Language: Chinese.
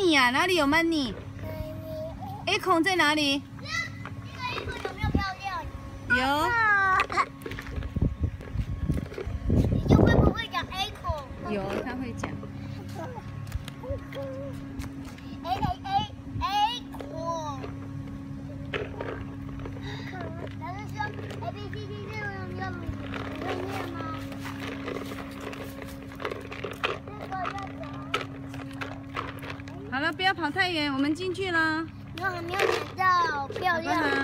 money 啊，哪里有 money？A 孔在哪里？有没有漂亮？有。你会不会讲 A 孔？有，他会讲。A A A A 孔。老师说 A B C D 这种用语，你会念吗？这个要走。好了，不要跑太远，我们进去了。我还没有讲到漂好不亮。好？